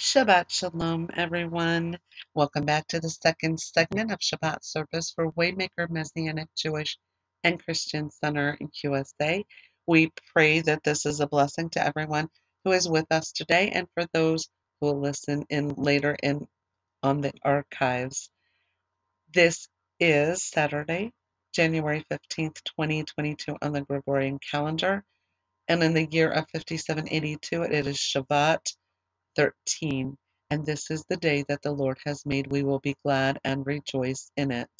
Shabbat Shalom, everyone. Welcome back to the second segment of Shevat service for Way Maker Messianic Jewish and Christian Center in USA. We pray that this is a blessing to everyone who is with us today and for those who will listen in later in on the archives. This is Saturday, January 15th, 2022 on the Gregorian calendar. And in the year of 5782, it is Shabbat 13. And this is the day that the Lord has made. We will be glad and rejoice in it.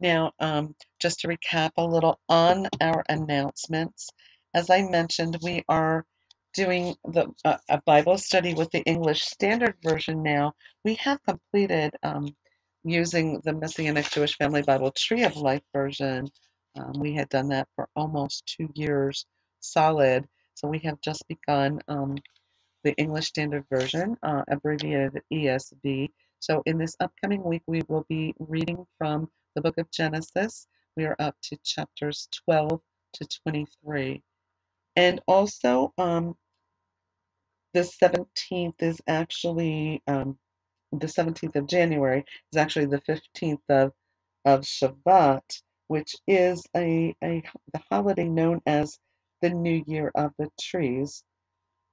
Now, um, just to recap a little on our announcements, as I mentioned, we are doing the uh, a Bible study with the English Standard Version now. We have completed um, using the Messianic Jewish Family Bible Tree of Life version. Um, we had done that for almost two years solid. So we have just begun um, the English Standard Version, uh, abbreviated ESV. So in this upcoming week, we will be reading from the book of Genesis. We are up to chapters 12 to 23. And also, um, the 17th is actually, um, the 17th of January is actually the 15th of, of Shevat, which is a, a the holiday known as the New Year of the Trees.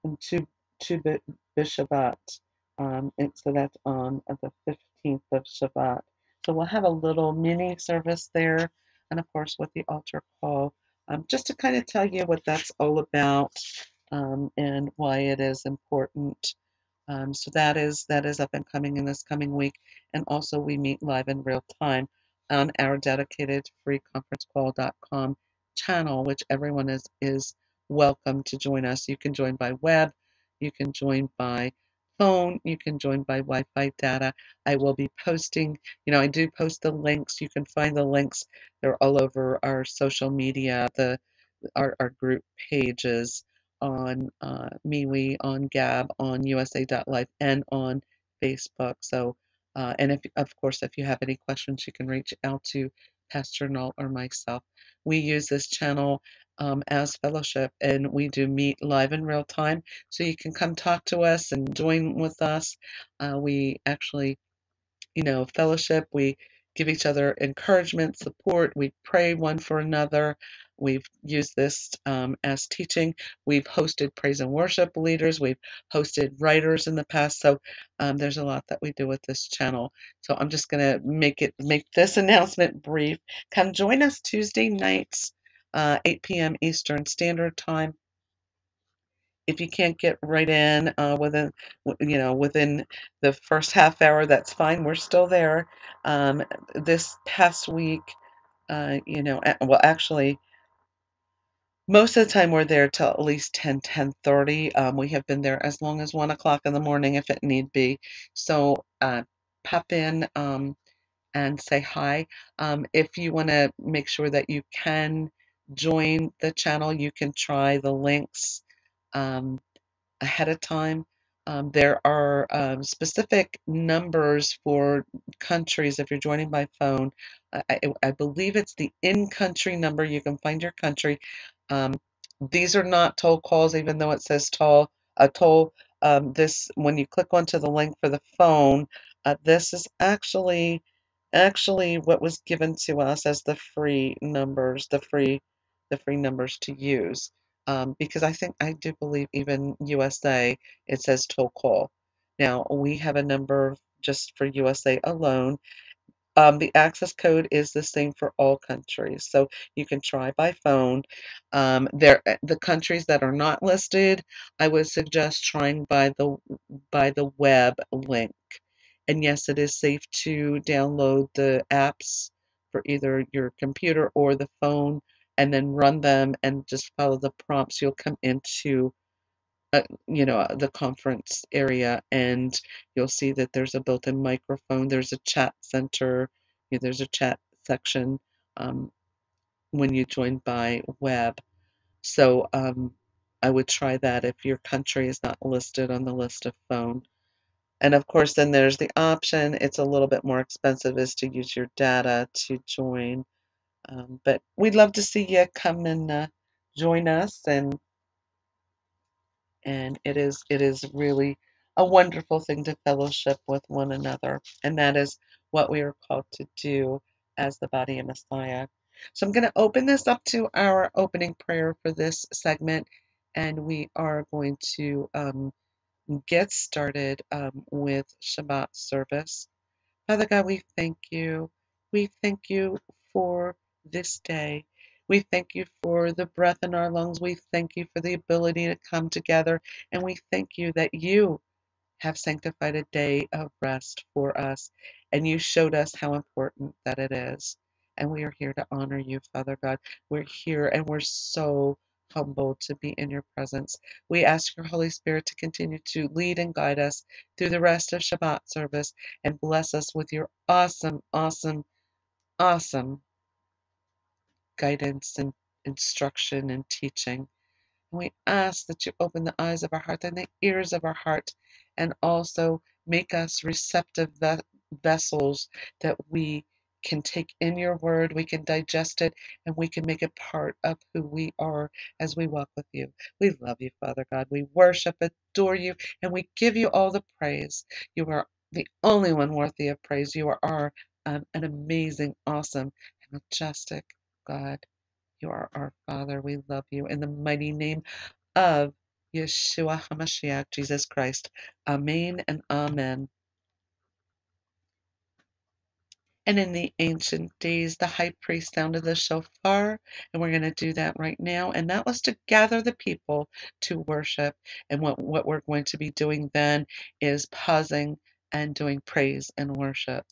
And to Tu B'Shevat. Um, and so that's on the 15th of Shevat. So we'll have a little mini service there, and of course with the altar call, um, just to kind of tell you what that's all about um, and why it is important. Um, so that is that is up and coming in this coming week, and also we meet live in real time on our dedicated freeconferencecall.com channel, which everyone is is welcome to join us. You can join by web you can join by phone. You can join by Wi-Fi data. I will be posting, you know, I do post the links. You can find the links. They're all over our social media, the our, our group pages on uh, MeWe, on Gab, on USA.life, and on Facebook. So, uh, and if, of course, if you have any questions, you can reach out to Pastor Null or myself. We use this channel um, as fellowship and we do meet live in real time so you can come talk to us and join with us. Uh, we actually you know fellowship we give each other encouragement support we pray one for another. We've used this um, as teaching. We've hosted praise and worship leaders we've hosted writers in the past so um, there's a lot that we do with this channel. So i'm just going to make it make this announcement brief. Come join us tuesday nights uh, 8 p.m. Eastern Standard Time. If you can't get right in uh, within, you know, within the first half hour, that's fine. We're still there. Um, this past week, uh, you know, well, actually, most of the time we're there till at least 10 10.30 um, we have been there as long as 1 o'clock in the morning if it need be so uh, pop in um, and say hi um, if you want to make sure that you can join the channel, you can try the links um, ahead of time. Um, there are um, specific numbers for countries if you're joining by phone. I, I believe it's the in-country number. You can find your country. Um, these are not toll calls, even though it says toll. A toll. Um, this when you click onto the link for the phone, uh, this is actually actually what was given to us as the free numbers, the free the free numbers to use. Um, because I think I do believe even USA it says toll call. Now we have a number just for USA alone. Um, the access code is the same for all countries, so you can try by phone. Um, there, eh, the countries that are not listed, I would suggest trying by the by the web link. And yes, it is safe to download the apps for either your computer or the phone and then run them and just follow the prompts, you'll come into uh, you know the conference area and you'll see that there's a built-in microphone there's a chat center you know, there's a chat section um, when you join by web. So um, i would try that if your country is not listed on the list of phone. And of course then there's the option it's a little bit more expensive is to use your data to join um, but we'd love to see you come and uh, join us, and and it is it is really a wonderful thing to fellowship with one another. And that is what we are called to do as the body of Messiah. So I'm going to open this up to our opening prayer for this segment, and we are going to um, get started um, with Shabbat service. Father God, we thank you. We thank you for this day. We thank you for the breath in our lungs. We thank you for the ability to come together. And we thank you that you have sanctified a day of rest for us. And you showed us how important that it is. And we are here to honor you, Father God. We're here and we're so humbled to be in your presence. We ask your Holy Spirit to continue to lead and guide us through the rest of Shabbat service and bless us with your awesome, awesome, awesome guidance and instruction and teaching. And we ask that you open the eyes of our heart and the ears of our heart and also make us receptive vessels that we can take in your word, we can digest it, and we can make it part of who we are as we walk with you. We love you, Father God. We worship, adore you, and we give you all the praise. You are the only one worthy of praise. You are our, um, an amazing, awesome, majestic God. You are our Father. We love you. In the mighty name of Yeshua HaMashiach, Jesus Christ. Amen and Amen. And in the ancient days, the high priest sounded the shofar, and we're going to do that right now. And that was to gather the people to worship. And what, what we're going to be doing then is pausing and doing praise and worship.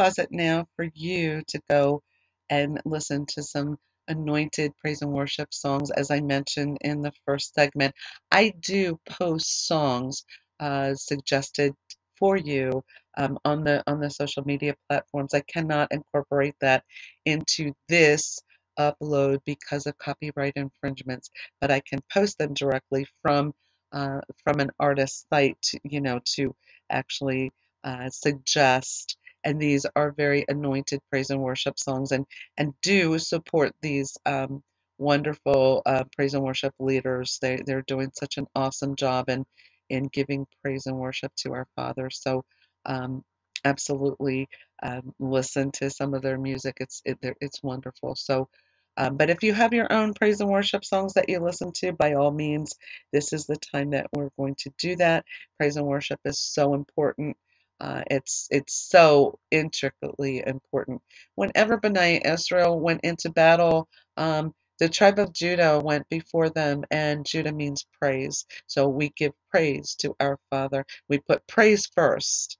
Pause it now for you to go and listen to some anointed praise and worship songs. As I mentioned in the first segment, I do post songs uh, suggested for you um, on the on the social media platforms. I cannot incorporate that into this upload because of copyright infringements, but I can post them directly from uh, from an artist site, you know, to actually uh, suggest and these are very anointed praise and worship songs and and do support these um, wonderful uh, praise and worship leaders. They they're doing such an awesome job in in giving praise and worship to our father. So um, absolutely um, listen to some of their music. It's it, it's wonderful. So um, but if you have your own praise and worship songs that you listen to, by all means, this is the time that we're going to do that. Praise and worship is so important uh, it's it's so intricately important. Whenever B'nai Israel went into battle, um, the tribe of Judah went before them, and Judah means praise. So we give praise to our Father. We put praise first.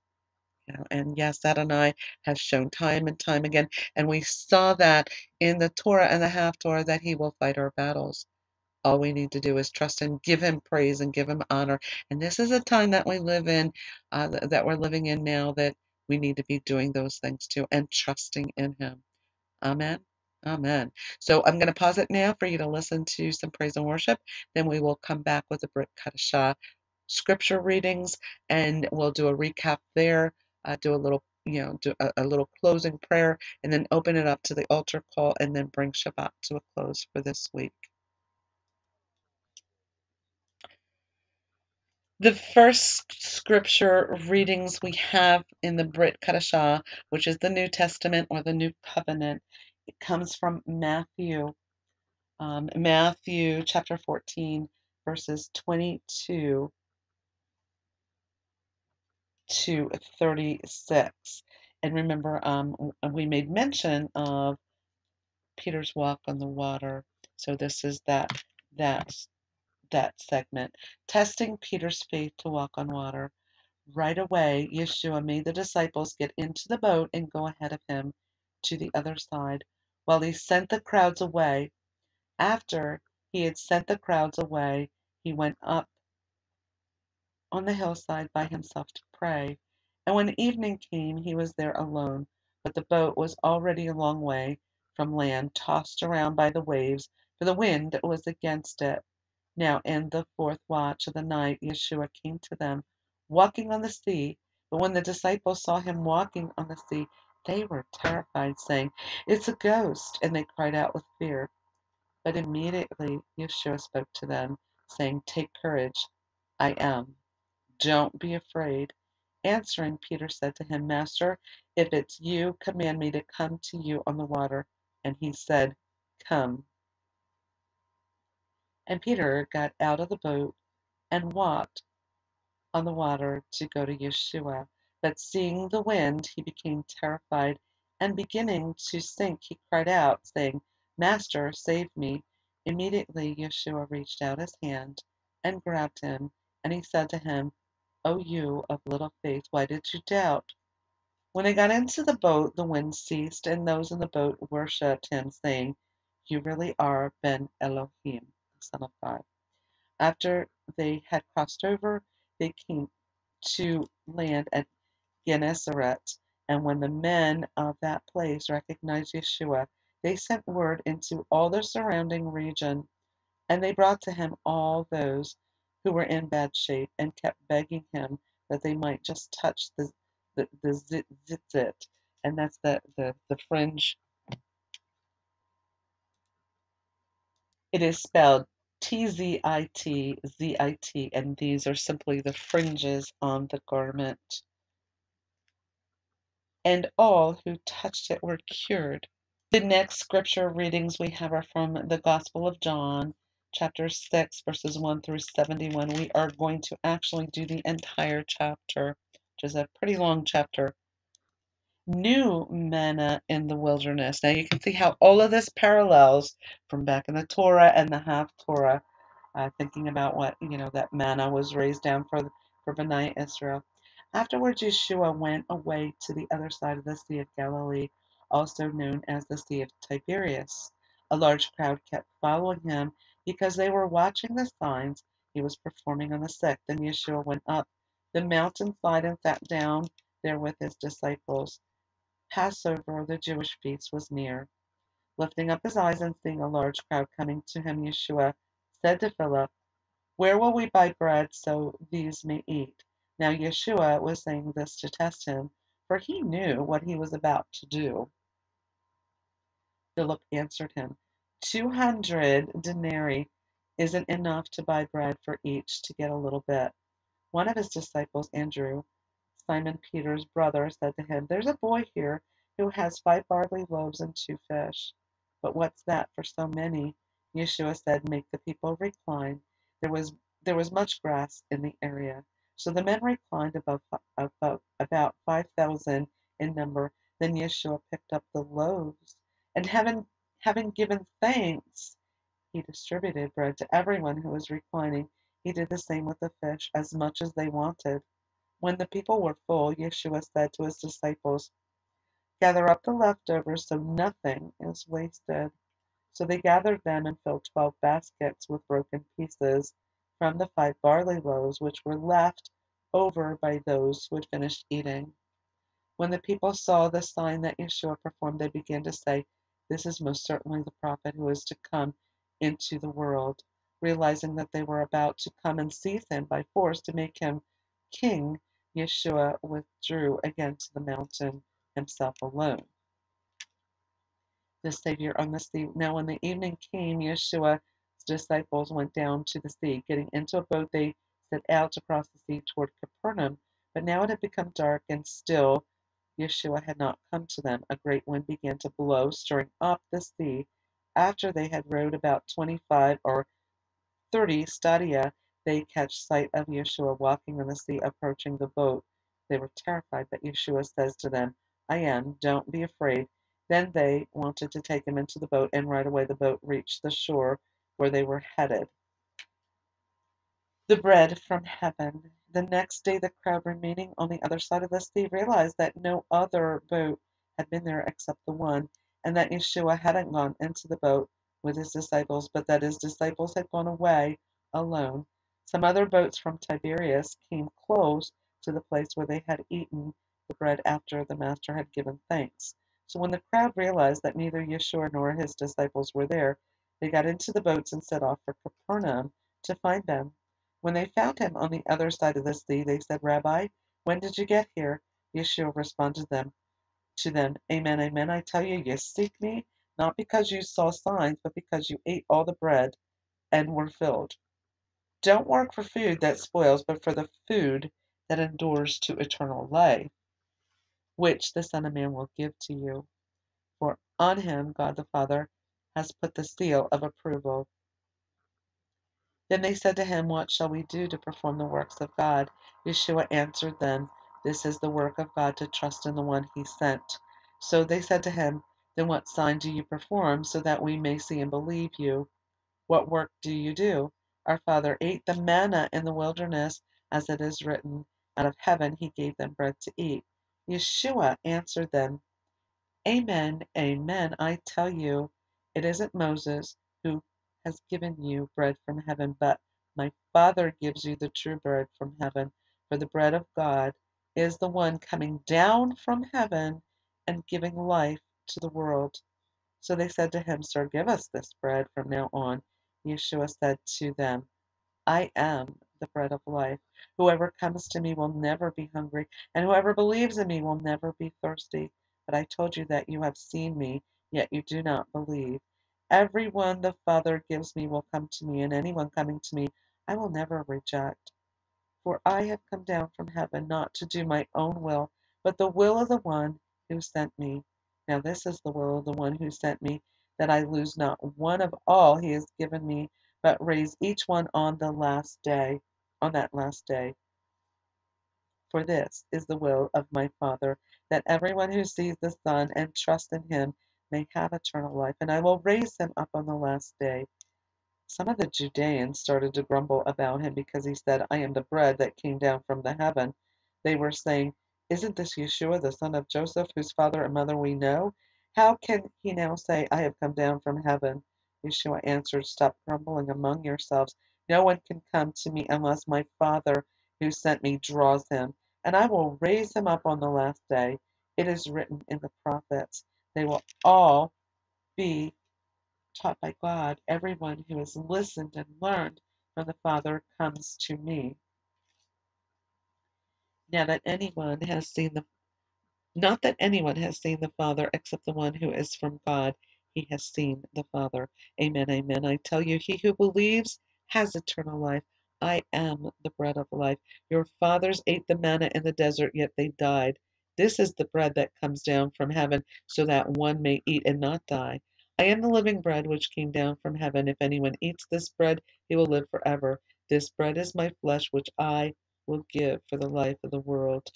And yes, Adonai has shown time and time again, and we saw that in the Torah and the Haftorah that He will fight our battles. All we need to do is trust Him, give him praise and give him honor. And this is a time that we live in, uh, that we're living in now, that we need to be doing those things too and trusting in him. Amen. Amen. So I'm going to pause it now for you to listen to some praise and worship. Then we will come back with the Brit Chadashah scripture readings and we'll do a recap there, uh, do a little you know, do a, a, little closing prayer, and then open it up to the altar call, and then bring Shabbat to a close for this week. The first scripture readings we have in the Brit Chadashah, which is the New Testament or the New Covenant, it comes from Matthew, um, Matthew chapter 14, verses 22 to 36. And remember, um, we made mention of Peter's walk on the water. So this is that that that segment, testing Peter's faith to walk on water. Right away, Yeshua made the disciples get into the boat and go ahead of him to the other side, while he sent the crowds away. After he had sent the crowds away, he went up on the hillside by himself to pray. And when evening came, he was there alone. but the boat was already a long way from land, tossed around by the waves, for the wind was against it. Now in the fourth watch of the night Yeshua came to them, walking on the sea. But when the disciples saw him walking on the sea, they were terrified, saying, It's a ghost, and they cried out with fear. But immediately Yeshua spoke to them, saying, Take courage, I am. Don't be afraid. Answering, Peter said to him, Master, if it's you, command me to come to you on the water. And he said, Come. And Peter got out of the boat and walked on the water to go to Yeshua. But seeing the wind, he became terrified, and beginning to sink, he cried out, saying, Master, save me. Immediately Yeshua reached out his hand and grabbed him, and he said to him, O you of little faith, why did you doubt? When they got into the boat, the wind ceased, and those in the boat worshipped him, saying, You really are Ben Elohim, the Son of God. After they had crossed over, they came to land at Gennesaret, and when the men of that place recognized Yeshua, they sent word into all the surrounding region, and they brought to him all those who were in bad shape, and kept begging him that they might just touch the the, the tzitzit, and that's the, the, the fringe. It is spelled T Z I T Z I T, and these are simply the fringes on the garment. And all who touched it were cured. The next scripture readings we have are from the Gospel of John, chapter 6, verses 1 through 71. We are going to actually do the entire chapter, which is a pretty long chapter. New manna in the wilderness. Now you can see how all of this parallels from back in the Torah and the half Torah, uh, thinking about what, you know, that manna was raised down for, for B'nai Israel. Afterwards, Yeshua went away to the other side of the Sea of Galilee also known as the Sea of Tiberias. A large crowd kept following him because they were watching the signs he was performing on the sick. Then Yeshua went up the mountainside and sat down there with his disciples. Passover, the Jewish feast, was near. Lifting up his eyes and seeing a large crowd coming to him, Yeshua said to Philip, Where will we buy bread so these may eat? Now Yeshua was saying this to test him, for he knew what he was about to do. Philip answered him, Two hundred denarii isn't enough to buy bread for each to get a little bit. One of his disciples, Andrew, Simon Peter's brother, said to him, There's a boy here who has five barley loaves and two fish. But what's that for so many? Yeshua said, Make the people recline. There was there was much grass in the area. So the men reclined above, above about five thousand in number. Then Yeshua picked up the loaves and having, having given thanks, he distributed bread to everyone who was reclining. He did the same with the fish, as much as they wanted. When the people were full, Yeshua said to his disciples, Gather up the leftovers so nothing is wasted. So they gathered them and filled twelve baskets with broken pieces from the five barley loaves which were left over by those who had finished eating. When the people saw the sign that Yeshua performed, they began to say, this is most certainly the prophet who is to come into the world. Realizing that they were about to come and seize him by force to make him king, Yeshua withdrew again to the mountain himself alone. The Savior on the sea. Now, when the evening came, Yeshua's disciples went down to the sea. Getting into a boat, they set out across the sea toward Capernaum. But now it had become dark, and still Yeshua had not come to them, a great wind began to blow, stirring up the sea. After they had rowed about twenty-five or thirty stadia, they catch sight of Yeshua walking on the sea, approaching the boat. They were terrified, but Yeshua says to them, I am, don't be afraid. Then they wanted to take him into the boat, and right away the boat reached the shore where they were headed. The bread from heaven. The next day the crowd remaining on the other side of the sea realized that no other boat had been there except the one, and that Yeshua hadn't gone into the boat with his disciples, but that his disciples had gone away alone. Some other boats from Tiberias came close to the place where they had eaten. the bread after the master had given thanks. So when the crowd realized that neither Yeshua nor his disciples were there, they got into the boats and set off for Capernaum to find them. When they found him on the other side of the sea, they said, Rabbi, when did you get here? Yeshua responded to them to them, Amen, amen. I tell you, you seek me not because you saw signs, but because you ate all the bread and were filled. Don't work for food that spoils, but for the food that endures to eternal life, which the Son of Man will give to you. For on him God the Father has put the seal of approval. Then they said to him, What shall we do to perform the works of God? Yeshua answered them, This is the work of God to trust in the one he sent. So they said to him, Then what sign do you perform, so that we may see and believe you? What work do you do? Our father ate the manna in the wilderness, as it is written, Out of heaven he gave them bread to eat. Yeshua answered them, Amen, amen, I tell you, it isn't Moses who has given you bread from heaven, but my Father gives you the true bread from heaven. For the bread of God is the one coming down from heaven and giving life to the world. So they said to him, Sir, give us this bread from now on. Yeshua said to them, I am the bread of life. Whoever comes to me will never be hungry, and whoever believes in me will never be thirsty. But I told you that you have seen me, yet you do not believe. Everyone the Father gives me will come to me, and anyone coming to me I will never reject. For I have come down from heaven not to do my own will, but the will of the one who sent me. Now this is the will of the one who sent me, that I lose not one of all he has given me, but raise each one on the last day, on that last day. For this is the will of my Father, that everyone who sees the Son and trusts in him may have eternal life, and I will raise him up on the last day. Some of the Judeans started to grumble about him because he said, I am the bread that came down from the heaven. They were saying, Isn't this Yeshua, the son of Joseph, whose father and mother we know? How can he now say, I have come down from heaven? Yeshua answered, Stop grumbling among yourselves. No one can come to me unless my Father who sent me draws him, and I will raise him up on the last day. It is written in the prophets, they will all be taught by God. Everyone who has listened and learned from the Father comes to me. Now that anyone has seen the not that anyone has seen the Father except the one who is from God. He has seen the Father. Amen. Amen. I tell you, he who believes has eternal life. I am the bread of life. Your fathers ate the manna in the desert, yet they died. This is the bread that comes down from heaven, so that one may eat and not die. I am the living bread which came down from heaven. If anyone eats this bread, he will live forever. This bread is my flesh, which I will give for the life of the world.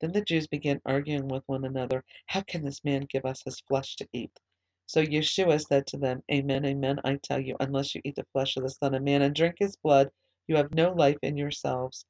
Then the Jews began arguing with one another, How can this man give us his flesh to eat? So Yeshua said to them, Amen, amen, I tell you, unless you eat the flesh of the Son of Man and drink his blood, you have no life in yourselves.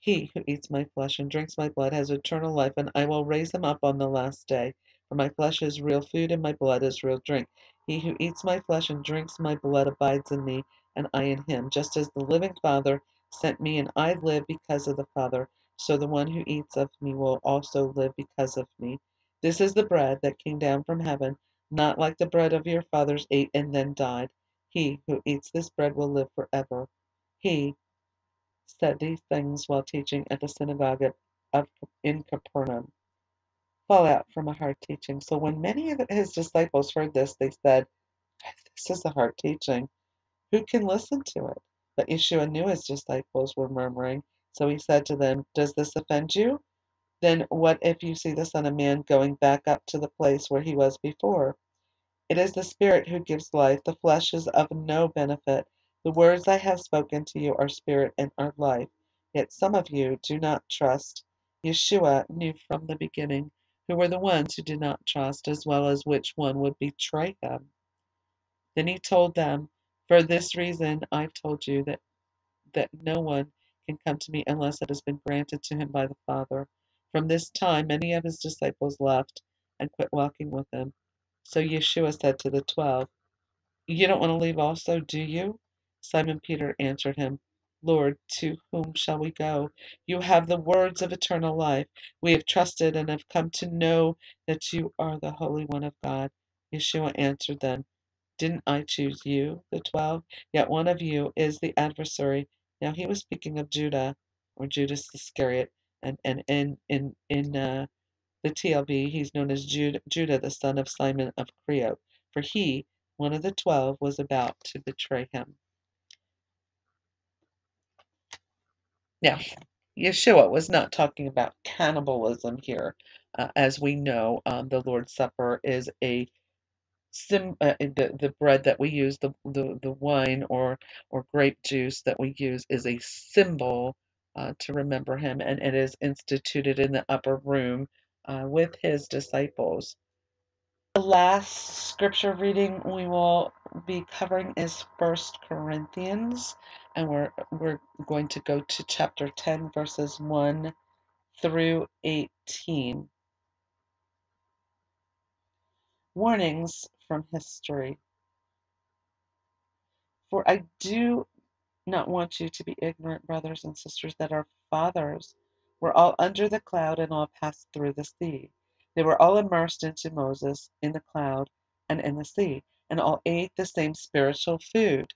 He who eats my flesh and drinks my blood has eternal life, and I will raise him up on the last day. For my flesh is real food, and my blood is real drink. He who eats my flesh and drinks my blood abides in me, and I in him. Just as the living Father sent me, and I live because of the Father, so the one who eats of me will also live because of me. This is the bread that came down from heaven, not like the bread of your fathers ate and then died. He who eats this bread will live forever. He said these things while teaching at the synagogue of in Capernaum. Fallout from a hard teaching. So when many of his disciples heard this, they said, This is a hard teaching. Who can listen to it? But Yeshua knew his disciples were murmuring, so he said to them, Does this offend you? Then what if you see the Son of Man going back up to the place where he was before? It is the Spirit who gives life, the flesh is of no benefit. The words I have spoken to you are spirit and are life. Yet some of you do not trust. Yeshua knew from the beginning who were the ones who did not trust, as well as which one would betray him. Then he told them, For this reason I've told you that, that no one can come to me unless it has been granted to him by the Father. From this time many of his disciples left and quit walking with him. So Yeshua said to the twelve, You don't want to leave also, do you? Simon Peter answered him, Lord, to whom shall we go? You have the words of eternal life. We have trusted and have come to know that you are the Holy One of God. Yeshua answered them, Didn't I choose you, the twelve? Yet one of you is the adversary. Now he was speaking of Judah, or Judas Iscariot, and, and in, in, in uh, the TLV, he's known as Judah, Judah, the son of Simon of Creo, for he, one of the twelve, was about to betray him. Now, Yeshua was not talking about cannibalism here. Uh, as we know, um, the Lord's Supper is a sim uh, the the bread that we use, the, the the wine or or grape juice that we use is a symbol uh, to remember him, and it is instituted in the upper room uh, with his disciples. The last scripture reading we will be covering is First Corinthians, and we're we're going to go to chapter 10, verses 1 through 18. Warnings from history. For I do not want you to be ignorant, brothers and sisters, that our fathers were all under the cloud and all passed through the sea. They were all immersed into Moses in the cloud and in the sea, and all ate the same spiritual food,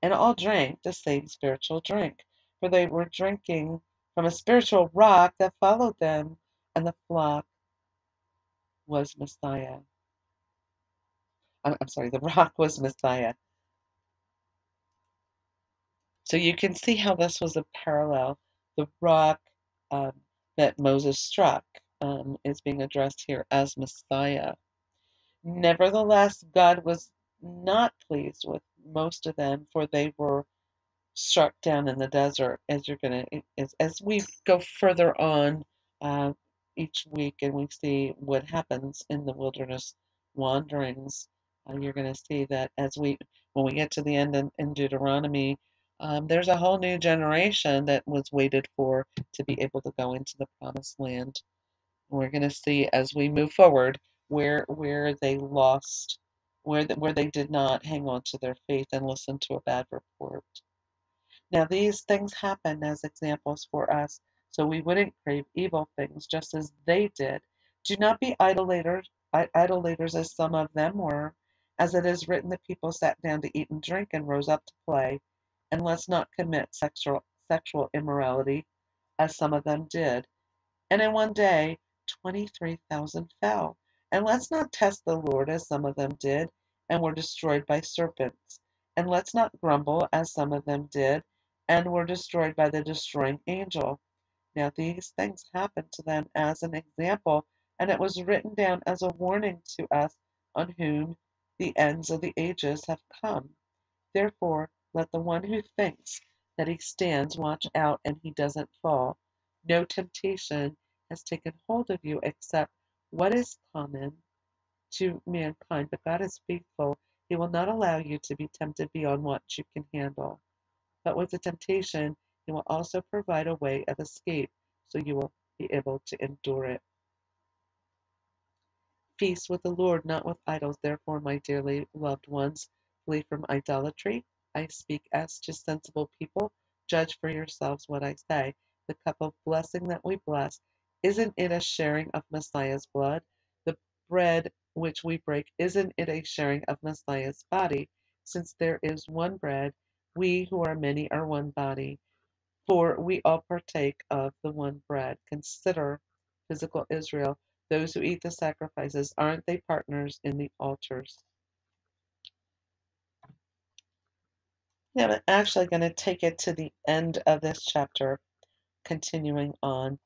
and all drank the same spiritual drink, for they were drinking from a spiritual rock that followed them, and the flock was Messiah. I'm, sorry, the rock was Messiah. So you can see how this was a parallel. The rock um, that Moses struck um, is being addressed here as Messiah. Nevertheless, God was not pleased with most of them, for they were struck down in the desert. As you're gonna, as, as we go further on uh, each week, and we see what happens in the wilderness wanderings, uh, you're gonna see that as we, when we get to the end in, in Deuteronomy, um, there's a whole new generation that was waited for to be able to go into the promised land. We're going to see as we move forward where where they lost, where the, where they did not hang on to their faith and listen to a bad report. Now these things happen as examples for us, so we wouldn't crave evil things just as they did. Do not be idolaters, idolaters as some of them were. As it is written, the people sat down to eat and drink and rose up to play and let's not commit sexual sexual immorality, as some of them did. And in one day, 23,000 fell. And let's not test the Lord, as some of them did, and were destroyed by serpents. And let's not grumble, as some of them did, and were destroyed by the destroying angel. Now these things happened to them as an example, and it was written down as a warning to us on whom the ends of the ages have come. Therefore, let the one who thinks that he stands watch out and he doesn't fall. No temptation has taken hold of you except what is common to mankind, but God is faithful. He will not allow you to be tempted beyond what you can handle. But with the temptation, He will also provide a way of escape so you will be able to endure it. Feast with the Lord, not with idols. Therefore, my dearly loved ones, flee from idolatry. I speak as to sensible people. Judge for yourselves what I say. The cup of blessing that we bless, isn't it a sharing of Messiah's blood? The bread which we break, isn't it a sharing of Messiah's body? Since there is one bread, we who are many are one body, for we all partake of the one bread. Consider physical Israel. Those who eat the sacrifices, aren't they partners in the altars? Yeah, I'm actually going to take it to the end of this chapter, continuing on.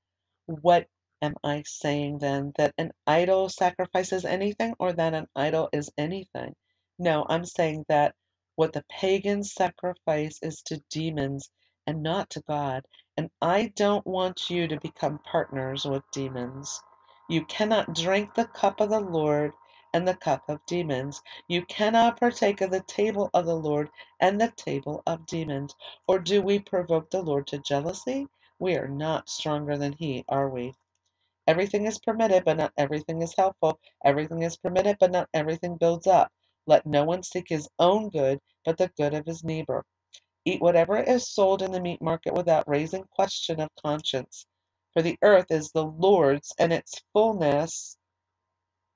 What am I saying then? That an idol sacrifices anything or that an idol is anything? No, I'm saying that what the pagans sacrifice is to demons and not to God. And I don't want you to become partners with demons. You cannot drink the cup of the Lord and the cup of demons. You cannot partake of the table of the Lord and the table of demons. Or do we provoke the Lord to jealousy? We are not stronger than he, are we? Everything is permitted, but not everything is helpful. Everything is permitted, but not everything builds up. Let no one seek his own good, but the good of his neighbor. Eat whatever is sold in the meat market without raising question of conscience. For the earth is the Lord's and its fullness.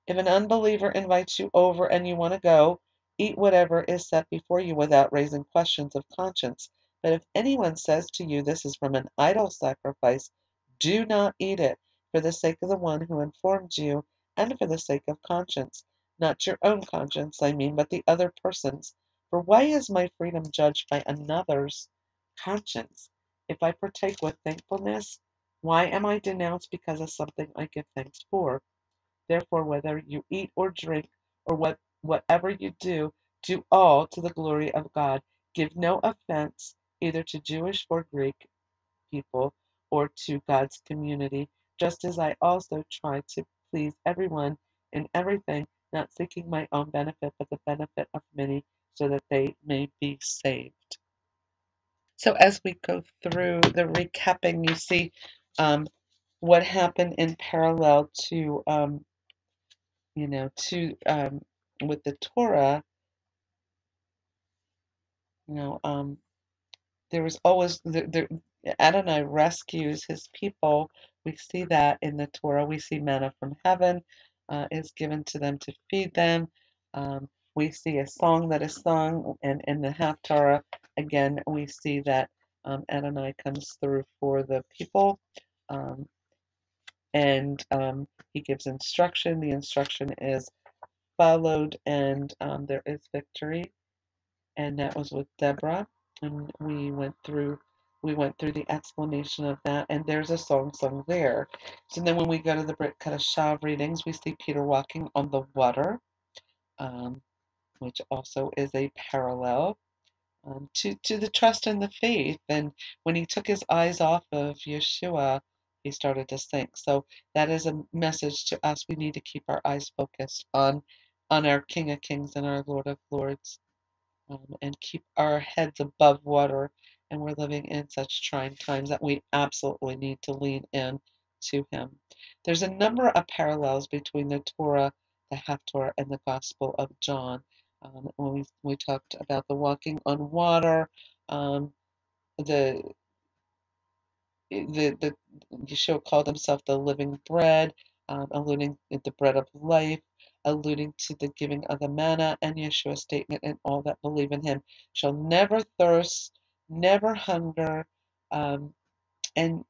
If an unbeliever invites you over and you want to go, eat whatever is set before you without raising questions of conscience. But if anyone says to you, This is from an idol sacrifice, do not eat it, for the sake of the one who informed you, and for the sake of conscience. Not your own conscience, I mean, but the other person's. For why is my freedom judged by another's conscience? If I partake with thankfulness, why am I denounced because of something I give thanks for? Therefore, whether you eat or drink, or what, whatever you do, do all to the glory of God. Give no offense either to Jewish or Greek people or to God's community, just as I also try to please everyone in everything, not seeking my own benefit, but the benefit of many, so that they may be saved. So, as we go through the recapping, you see um, what happened in parallel to, um, you know, to um, with the Torah. You know, um, there was always the, the Adonai rescues his people. We see that in the Torah. We see manna from heaven uh, is given to them to feed them. Um, we see a song that is sung, and in the Haftarah, again, we see that um, Adonai comes through for the people, um, and um, he gives instruction. The instruction is followed, and um, there is victory and that was with Deborah. And we went through we went through the explanation of that, and there's a song sung there. So then when we go to the Brit Chadashah readings, we see Peter walking on the water, um, which also is a parallel um, to, to the trust and the faith. And when he took his eyes off of Yeshua, he started to sink. So that is a message to us. We need to keep our eyes focused on on our King of Kings and our Lord of Lords um, and keep our heads above water. And we're living in such trying times that we absolutely need to lean in to Him. There's a number of parallels between the Torah, the Haftorah, and the Gospel of John. Um, when we, we talked about the walking on water, um, the the the Yeshua called himself the living bread, um, alluding to the bread of life alluding to the giving of the manna and Yeshua's statement, and all that believe in him shall never thirst, never hunger. Um, and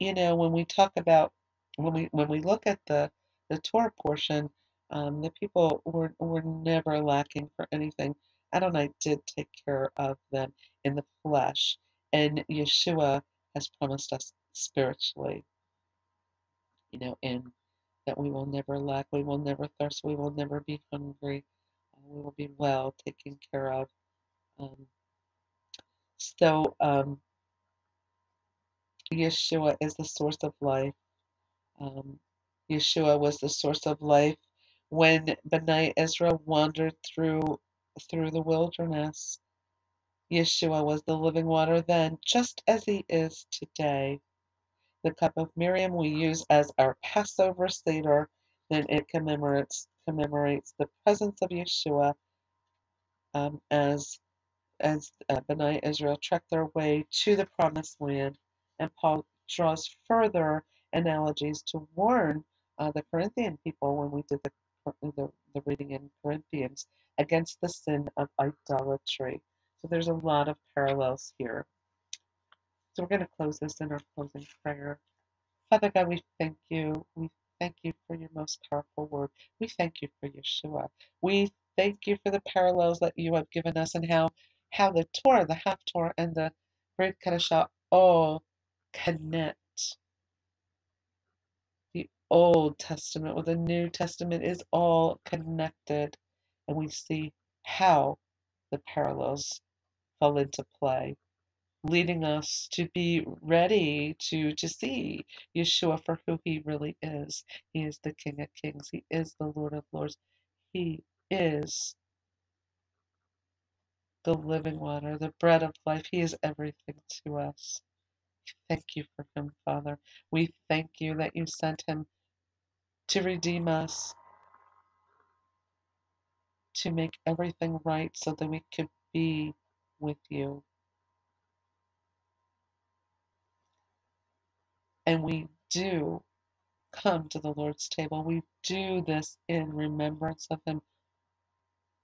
you know, when we talk about when we when we look at the the Torah portion, um, the people were were never lacking for anything. Adonai did take care of them in the flesh, and Yeshua has promised us spiritually. You know, in that we will never lack, we will never thirst, we will never be hungry, uh, we will be well taken care of. Um, so, um, Yeshua is the source of life. Um, Yeshua was the source of life when Bnei Israel wandered through through the wilderness. Yeshua was the living water then, just as he is today. The cup of Miriam we use as our Passover Seder then it commemorates commemorates the presence of Yeshua um, as as uh, Israel trek their way to the promised land, and Paul draws further analogies to warn uh, the Corinthian people when we did the, the the reading in Corinthians against the sin of idolatry. So there's a lot of parallels here. So we're going to close this in our closing prayer. Father God, we thank you. We thank you for your most powerful word. We thank you for Yeshua. We thank you for the parallels that you have given us and how how the Torah, the Haftorah, and the Brit Chadashah all connect. Old Testament with the New Testament is all connected, and we see how the parallels fall into play leading us to be ready to to see Yeshua for who he really is. He is the King of Kings. He is the Lord of Lords. He is the living water, the bread of life. He is everything to us. Thank you for him, Father. We thank you that you sent him to redeem us, to make everything right so that we could be with you. And we do come to the Lord's table. We do this in remembrance of Him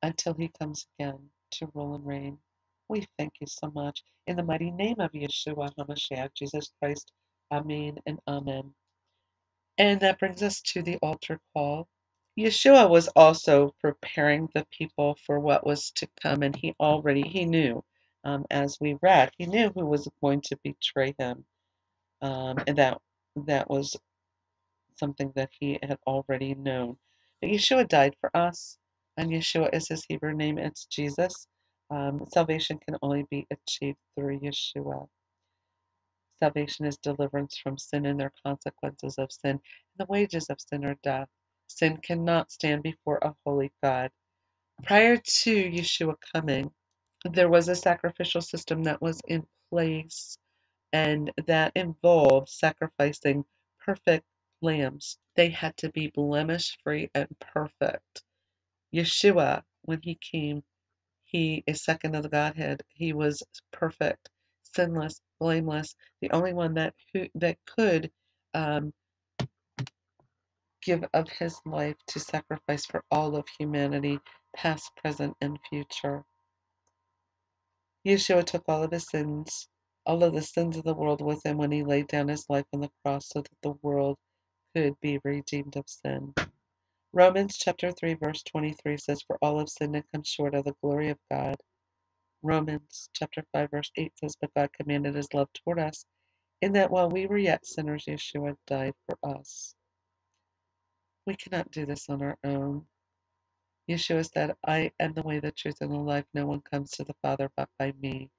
until He comes again to rule and reign. We thank you so much. In the mighty name of Yeshua HaMashiach, Jesus Christ, Amen and Amen. And that brings us to the altar call. Yeshua was also preparing the people for what was to come, and he already he knew, um, as we read, he knew who was going to betray him, um, and that that was something that he had already known. But Yeshua died for us, and Yeshua is his Hebrew name. It's Jesus. Um, salvation can only be achieved through Yeshua. Salvation is deliverance from sin and their consequences of sin. And the wages of sin are death. Sin cannot stand before a holy God. Prior to Yeshua coming, there was a sacrificial system that was in place, and that involved sacrificing perfect lambs. They had to be blemish free and perfect. Yeshua, when he came, he is second of the Godhead. He was perfect, sinless, blameless, the only one that who, that could um, give of his life to sacrifice for all of humanity, past, present, and future. Yeshua took all of his sins, all of the sins of the world with him when he laid down his life on the cross so that the world could be redeemed of sin. Romans chapter 3 verse 23 says, For all have sinned and come short of the glory of God. Romans chapter 5 verse 8 says, But God commanded his love toward us, in that while we were yet sinners, Yeshua died for us. We cannot do this on our own. Yeshua said, I am the way, the truth, and the life. No one comes to the Father but by me.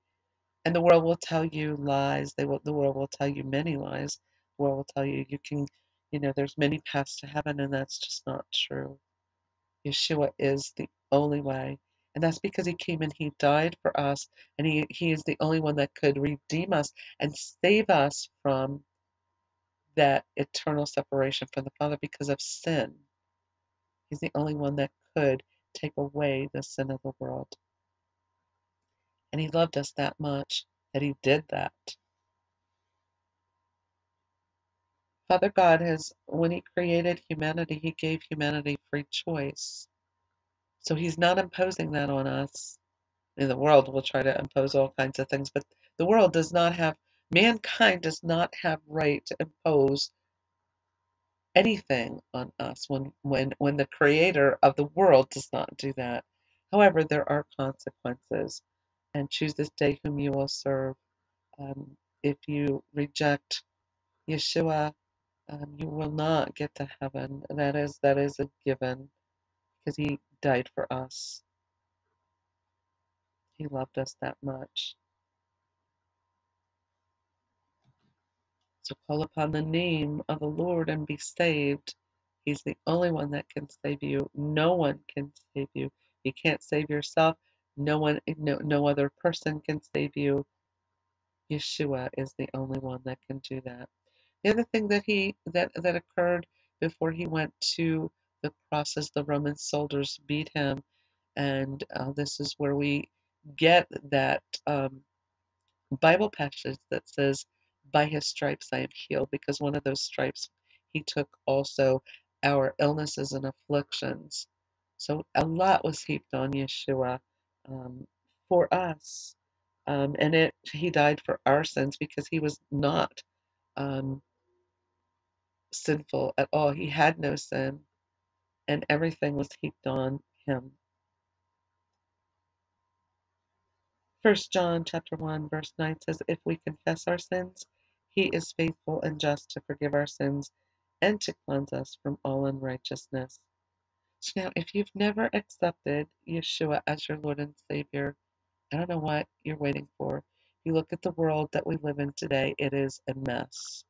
And the world will tell you lies. They will the world will tell you many lies. The world will tell you you can you know, there's many paths to heaven and that's just not true. Yeshua is the only way. And that's because he came and he died for us, and he, he is the only one that could redeem us and save us from that eternal separation from the Father because of sin. He's the only one that could take away the sin of the world. And he loved us that much that he did that. Father God has, when he created humanity, he gave humanity free choice. So he's not imposing that on us. In the world we'll try to impose all kinds of things, but the world does not have, mankind does not have right to impose anything on us when, when, when the creator of the world does not do that. However, there are consequences, and choose this day whom you will serve. Um, if you reject Yeshua, um, you will not get to heaven. That is that is a given because he died for us. He loved us that much. So call upon the name of the Lord and be saved. He's the only one that can save you. No one can save you. You can't save yourself. No one, no, no other person can save you. Yeshua is the only one that can do that. The other thing that he that that occurred before he went to the is the Roman soldiers beat him, and uh, this is where we get that um, Bible passage that says, "By his stripes I am healed," because one of those stripes he took also our illnesses and afflictions. So a lot was heaped on Yeshua um, for us, um, and it he died for our sins because he was not. Um, sinful at all. He had no sin, and everything was heaped on him. First John chapter one verse nine says, "If we confess our sins, He is faithful and just to forgive our sins and to cleanse us from all unrighteousness." So now, if you've never accepted Yeshua as your Lord and Savior, I don't know what you're waiting for. You look at the world that we live in today; it is a mess.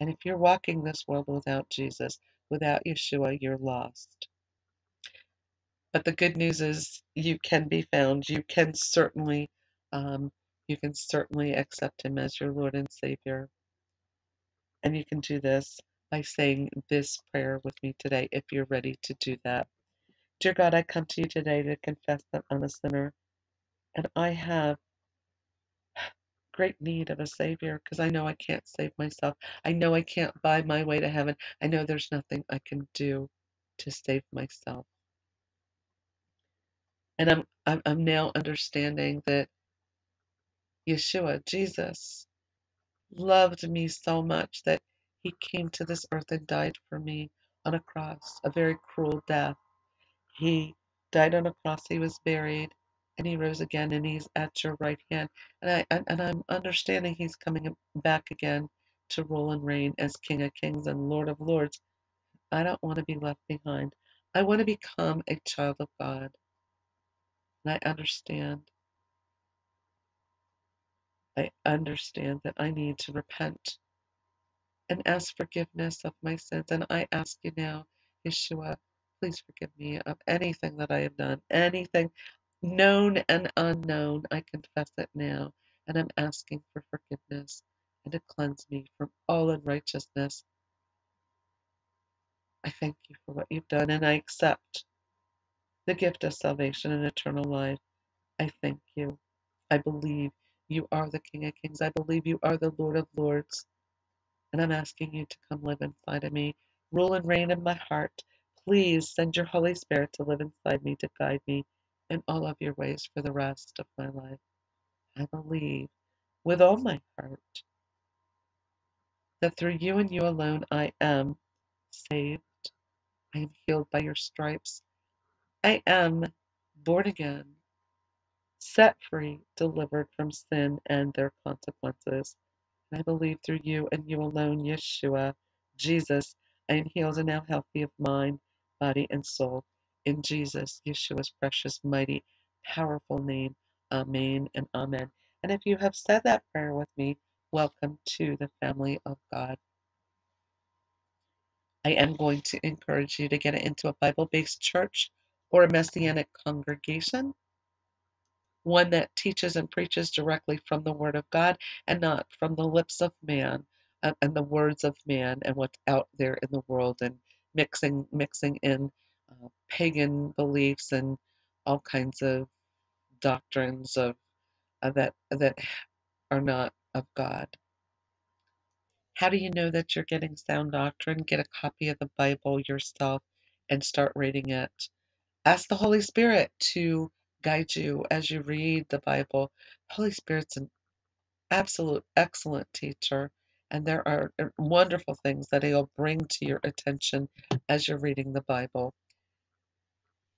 And if you're walking this world without Jesus, without Yeshua, you're lost. But the good news is you can be found. You can certainly, um, you can certainly accept Him as your Lord and Savior. And you can do this by saying this prayer with me today if you're ready to do that. Dear God, I come to you today to confess that I'm a sinner. And I have great need of a Savior because I know I can't save myself. I know I can't buy my way to heaven. I know there's nothing I can do to save myself. And I'm I'm, I'm now understanding that Yeshua, Jesus, loved me so much that he came to this earth and died for me on a cross, a very cruel death. He died on a cross, he was buried, and he rose again, and he's at your right hand. And I and, I'm understanding he's coming back again to rule and reign as King of Kings and Lord of Lords. I don't want to be left behind. I want to become a child of God. And I understand. I understand that I need to repent and ask forgiveness of my sins. And I ask you now, Yeshua, please forgive me of anything that I have done, anything known and unknown. I confess it now, and I'm asking for forgiveness and to cleanse me from all unrighteousness. I thank you for what you've done, and I accept the gift of salvation and eternal life. I thank you. I believe you are the King of Kings. I believe you are the Lord of Lords. And I'm asking you to come live inside of me, rule and reign in my heart. Please send your Holy Spirit to live inside me, to guide me in all of your ways for the rest of my life. I believe with all my heart that through you and you alone I am saved. I am healed by your stripes. I am born again, set free, delivered from sin and their consequences. I believe through you and you alone, Yeshua, Jesus, I am healed and now healthy of mind, body, and soul. In Jesus, Yeshua's precious, mighty, powerful name. Amen and amen. And if you have said that prayer with me, welcome to the family of God. I am going to encourage you to get into a Bible based church or a messianic congregation one that teaches and preaches directly from the Word of God and not from the lips of man uh, and the words of man and what's out there in the world and mixing mixing in uh, pagan beliefs and all kinds of doctrines of uh, that that are not of God. How do you know that you're getting sound doctrine? Get a copy of the Bible yourself and start reading it. Ask the Holy Spirit to guide you as you read the Bible. Holy Spirit's an absolute excellent teacher, and there are uh, wonderful things that he'll bring to your attention as you're reading the Bible.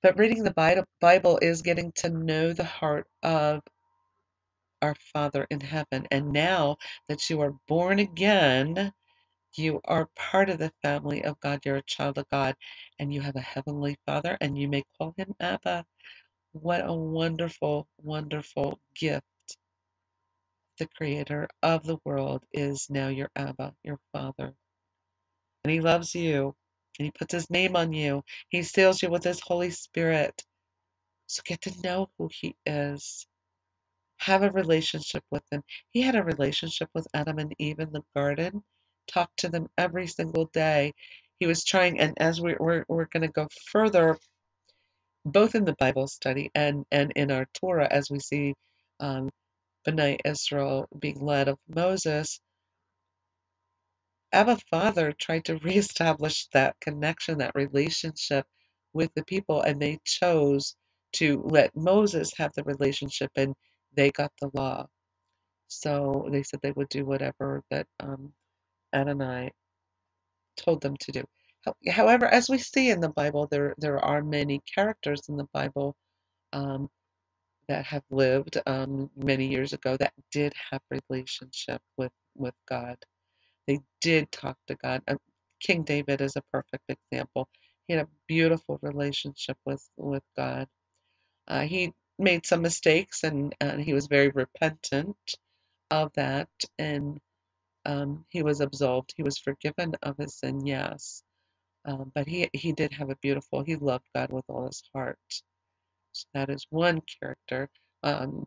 But reading the Bible is getting to know the heart of our Father in heaven. And now that you are born again, you are part of the family of God. You're a child of God, and you have a heavenly Father, and you may call him Abba. What a wonderful, wonderful gift. The creator of the world is now your Abba, your Father. And he loves you, and he puts his name on you. He seals you with his Holy Spirit. So get to know who he is. Have a relationship with him. He had a relationship with Adam and Eve in the garden, talked to them every single day. He was trying, and as we, we're, we're going to go further both in the Bible study and, and in our Torah, as we see um, B'nai Israel being led of Moses, Abba Father tried to reestablish that connection, that relationship with the people, and they chose to let Moses have the relationship, and they got the law. So they said they would do whatever that um, Adonai told them to do. However, as we see in the Bible, there there are many characters in the Bible um, that have lived um, many years ago that did have relationship with with God. They did talk to God. King David is a perfect example. He had a beautiful relationship with with God. Uh, he made some mistakes and, and he was very repentant of that and um, he was absolved. He was forgiven of his sin, yes. Um, but he he did have a beautiful. He loved God with all his heart. So that is one character. Um,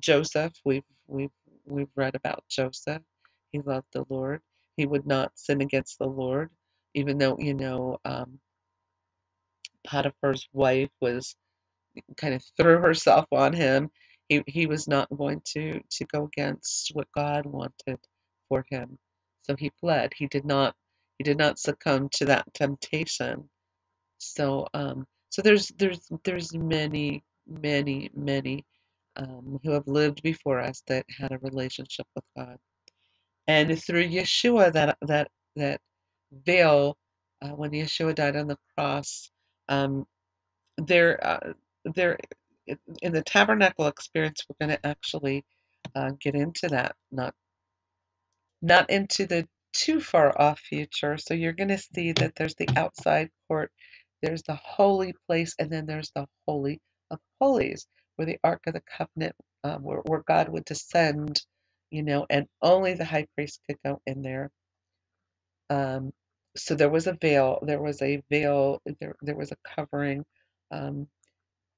Joseph, we've we've we've read about Joseph. He loved the Lord. He would not sin against the Lord, even though you know um, Potiphar's wife was kind of threw herself on him. He he was not going to to go against what God wanted for him. So he fled. He did not he did not succumb to that temptation. So um so there's there's there's many many many um, who have lived before us that had a relationship with God. And through Yeshua, that that that veil, uh, when Yeshua died on the cross, um, there uh, there in the tabernacle experience, we're going to actually uh, get into that, not not into the too far off future. So you're going to see that there's the outside court, there's the holy place, and then there's the holy of holies, where the Ark of the Covenant, um, where, where God would descend, you know, and only the high priest could go in there. Um, so there was a veil, there was a veil, there, there was a covering. Um,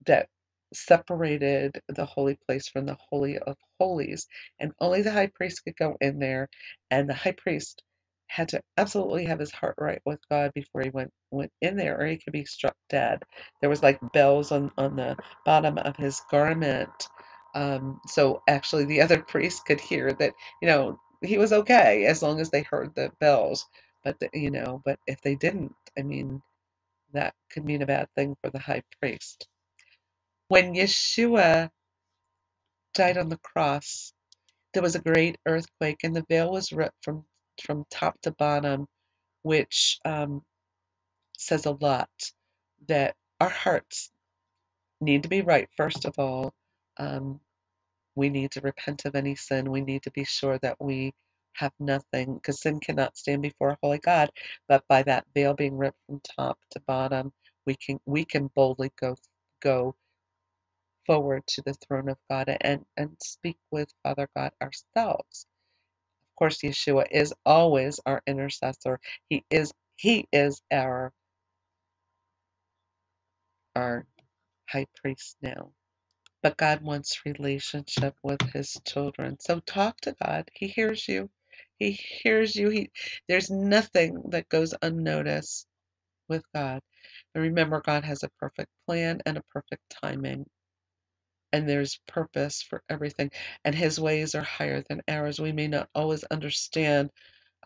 that separated the holy place from the holy of holies and only the high priest could go in there and the high priest had to absolutely have his heart right with God before he went went in there or he could be struck dead there was like bells on on the bottom of his garment um, so actually the other priest could hear that you know he was okay as long as they heard the bells but the, you know but if they didn't i mean that could mean a bad thing for the high priest when Yeshua died on the cross, there was a great earthquake, and the veil was ripped from from top to bottom, which um, says a lot. That our hearts need to be right first of all. Um, we need to repent of any sin. We need to be sure that we have nothing, because sin cannot stand before a holy God. But by that veil being ripped from top to bottom, we can we can boldly go go forward to the throne of God and, and speak with Father God ourselves. Of course, Yeshua is always our intercessor. He is He is our our high priest now. But God wants relationship with his children. So talk to God. He hears you. He hears you. He there's nothing that goes unnoticed with God. And remember, God has a perfect plan and a perfect timing. and there's purpose for everything. And his ways are higher than ours. We may not always understand,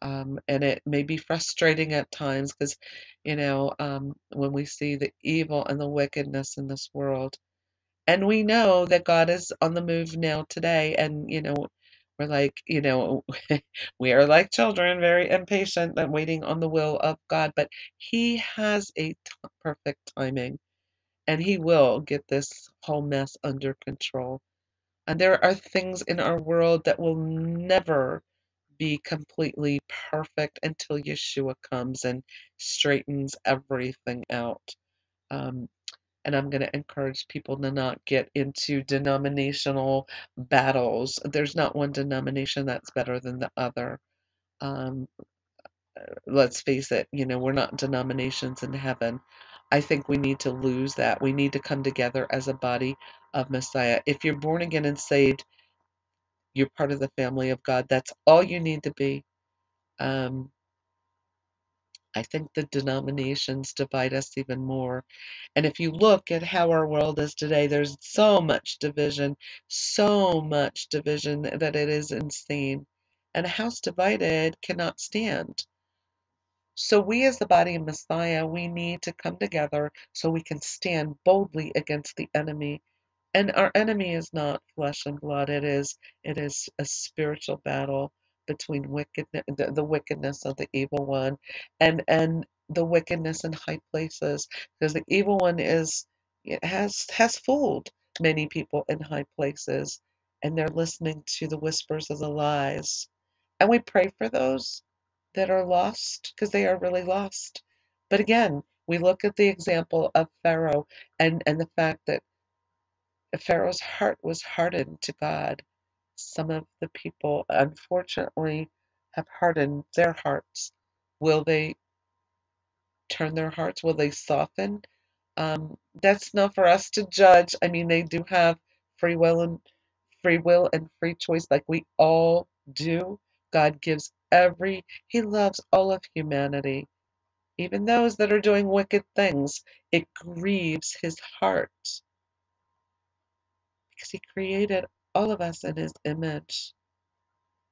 um, and it may be frustrating at times because, you know, um, when we see the evil and the wickedness in this world, and we know that God is on the move now today, and, you know, we're like, you know, we are like children, very impatient and waiting on the will of God, but He has a t- perfect timing and He will get this whole mess under control. And there are things in our world that will never be completely perfect until Yeshua comes and straightens everything out. Um, and I'm going to encourage people to not get into denominational battles. There's not one denomination that's better than the other. Um, let's face it, you know, we're not denominations in heaven. I think we need to lose that. We need to come together as a body of Messiah. If you're born again and saved, you're part of the family of God. That's all you need to be. Um, I think the denominations divide us even more. And if you look at how our world is today, there's so much division, so much division that it is insane. And a house divided cannot stand. So, we as the body of Messiah, we need to come together so we can stand boldly against the enemy and our enemy is not flesh and blood it is it is a spiritual battle between wickedness the, the wickedness of the evil one and and the wickedness in high places because the evil one is has has fooled many people in high places and they're listening to the whispers of the lies and we pray for those that are lost because they are really lost but again we look at the example of pharaoh and and the fact that Pharaoh's heart was hardened to God. Some of the people, unfortunately, have hardened their hearts. Will they turn their hearts? Will they soften? Um, that's not for us to judge. I mean, they do have free will and free will and free choice, like we all do. God gives every. He loves all of humanity, even those that are doing wicked things. It grieves His heart because He created all of us in His image.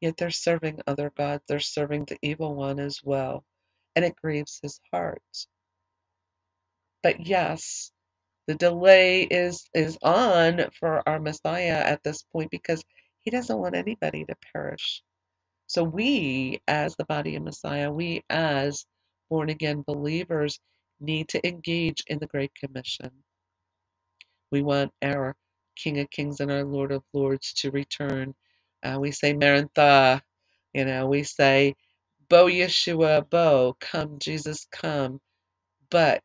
Yet they're serving other gods, they're serving the evil one as well. And it grieves His heart. But yes, the delay is is on for our Messiah at this point because he doesn't want anybody to perish. So we as the body of Messiah, we as born again believers need to engage in the Great Commission. We want our King of Kings and our Lord of Lords to return. Uh, we say Maranatha, you know, we say Bo Yeshua, Bo, come Jesus, come. But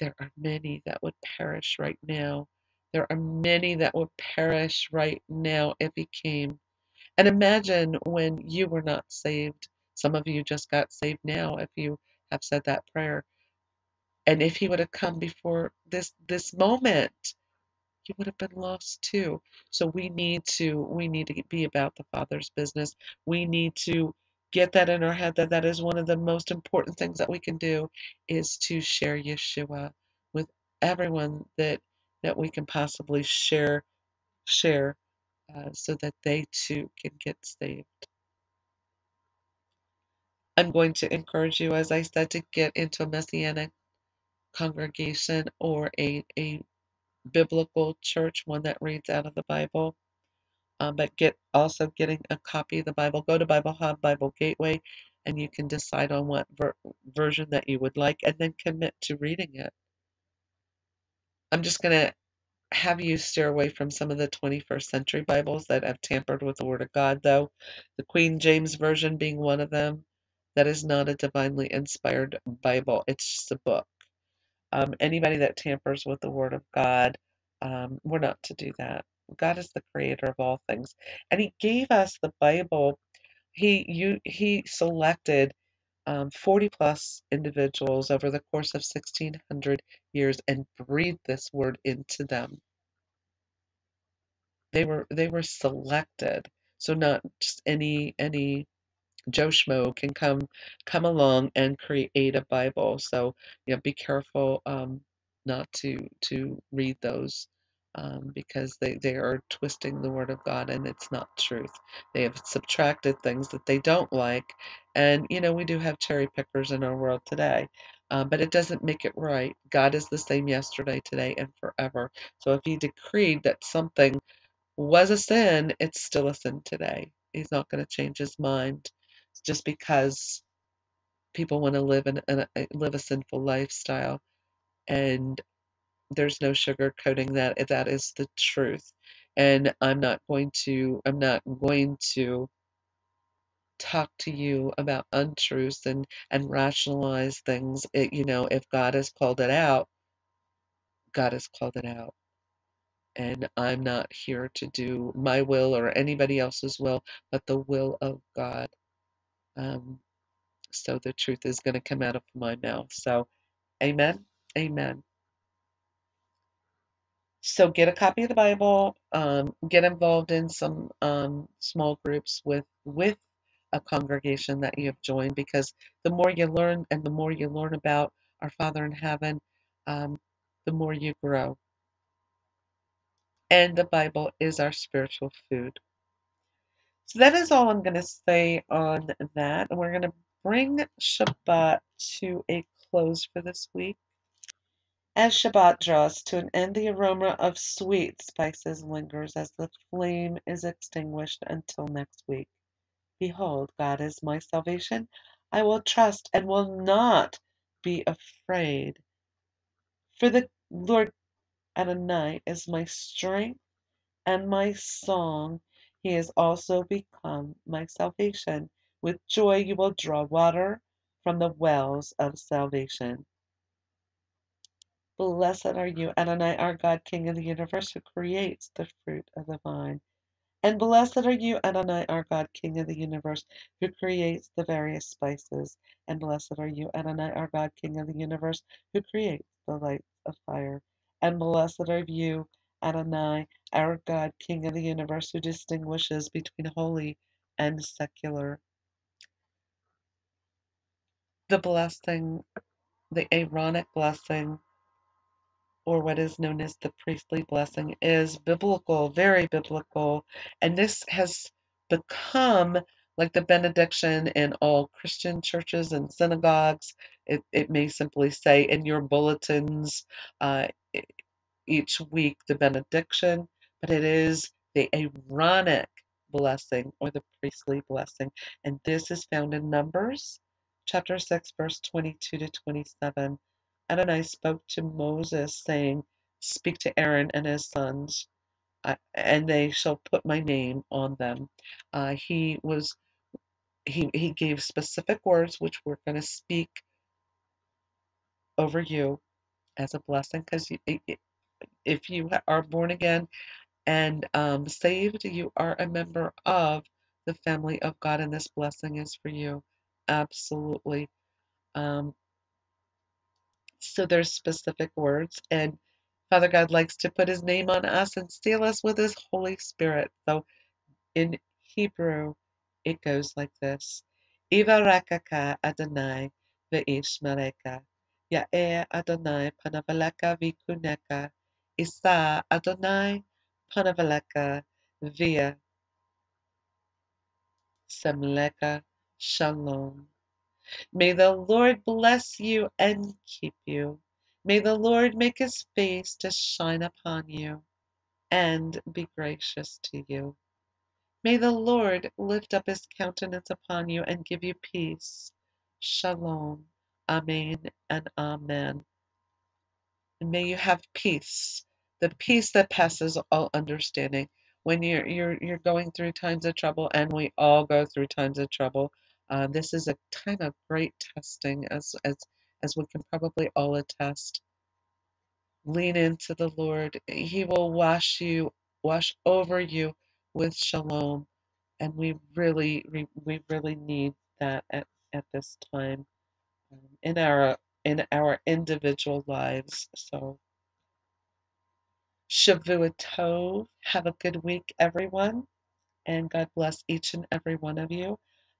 there are many that would perish right now. There are many that would perish right now if he came. And imagine when you were not saved. Some of you just got saved now if you have said that prayer. And if he would have come before this this moment, you would have been lost too. So we need to we need to be about the Father's business. We need to get that in our head that that is one of the most important things that we can do is to share Yeshua with everyone that that we can possibly share share uh, so that they too can get saved. I'm going to encourage you, as I said, to get into a messianic congregation or a, a biblical church, one that reads out of the Bible. Um, but get also getting a copy of the Bible. Go to Bible Hub, Bible Gateway, and you can decide on what ver- version that you would like, and then commit to reading it. I'm just going to have you steer away from some of the 21st century Bibles that have tampered with the Word of God, though. The Queen James Version being one of them. That is not a divinely inspired Bible. It's just a book. Um, anybody that tampers with the Word of God, um, we're not to do that. God is the creator of all things. And He gave us the Bible. He you he selected um, 40 plus individuals over the course of 1600 years and breathed this word into them. They were they were selected. So not just any any Joe Schmo can come come along and create a Bible. So you know, be careful um, not to to read those um, because they they are twisting the Word of God and it's not truth. They have subtracted things that they don't like, and you know we do have cherry pickers in our world today. Um, but it doesn't make it right. God is the same yesterday, today, and forever. So if He decreed that something was a sin, it's still a sin today. He's not going to change his mind just because people want to live in, a, eh, live a sinful lifestyle, and there's no sugarcoating that. Eh, that is the truth, and I'm not going to. I'm not going to talk to you about untruths and and rationalize things. It, you know, if God has called it out, God has called it out. and I'm not here to do my will or anybody else's will, but the will of God. Um, so the truth is going to come out of my mouth. So, amen. Amen. So get a copy of the Bible. Um, get involved in some um, small groups with with a congregation that you have joined, because the more you learn and the more you learn about our Father in heaven, um, the more you grow. And the Bible is our spiritual food. So that is all I'm going to say on that. And we're going to bring Shabbat to a close for this week. As Shabbat draws to an end, the aroma of sweet spices lingers as the flame is extinguished until next week. Behold, God is my salvation. I will trust and will not be afraid. For the Lord Adonai is my strength and my song. He has also become my salvation. With joy you will draw water from the wells of salvation. Blessed are you, Adonai, our God, King of the universe, who creates the fruit of the vine. And blessed are you, Adonai, our God, King of the universe, who creates the various spices. And blessed are you, Adonai, our God, King of the universe, who creates the lights of fire. And blessed are you, Adonai, our God, King of the universe, who distinguishes between holy and secular. The blessing, the Aaronic blessing, or what is known as the priestly blessing, is biblical, very biblical. And this has become like the benediction in all Christian churches and synagogues. It, it may simply say in your bulletins uh, each week the benediction, but it is the Aaronic blessing or the priestly blessing. And this is found in Numbers chapter 6, verse 22 to 27. Adonai spoke to Moses, saying, Speak to Aaron and his sons, uh, and they shall put my name on them. Uh, he was he, he gave specific words which we're going to speak over you as a blessing because if you are born again and um, saved, you are a member of the family of God, and this blessing is for you. Absolutely. Um, so there's specific words, and Father God likes to put His name on us and seal us with His Holy Spirit. So in Hebrew, it goes like this: Ivarakaka Adonai ve'ishmareka. Ya'e Adonai panavaleka vikuneka. Isa Adonai panavaleka via semleka shalom. May the Lord bless you and keep you. May the Lord make his face to shine upon you and be gracious to you. May the Lord lift up his countenance upon you and give you peace. Shalom. Amen and amen. And may you have peace, the peace that passes all understanding. When you're you're you're going through times of trouble, and we all go through times of trouble, uh, this is a time of great testing, as as as we can probably all attest. Lean into the Lord; He will wash you, wash over you with shalom and we really we, we really need that at, at this time um, in our in our individual lives so Shavua Tov have a good week everyone and God bless each and every one of you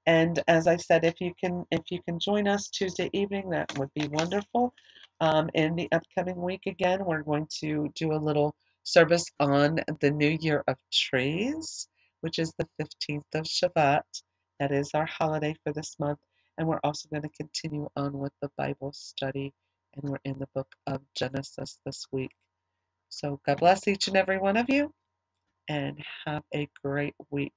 and as I said if you can if you can join us Tuesday evening that would be wonderful um, in the upcoming week again we're going to do a little service on the new year of trees which is the 15th of Shevat. That is our holiday for this month. And we're also going to continue on with the Bible study. And we're in the book of Genesis this week. So God bless each and every one of you and have a great week.